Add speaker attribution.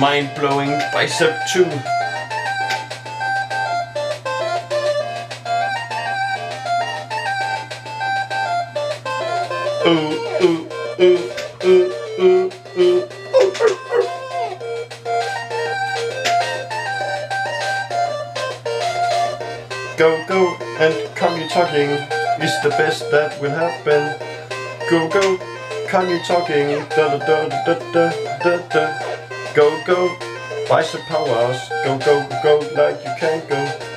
Speaker 1: mind-blowing bicep 2. Ooh, ooh, ooh, ooh, ooh, ooh. Go, go, and come you talking is the best that will happen. Go, go, come you talking, da da da da da da da. Go, go, bicep powers, go, go, go like you can't go.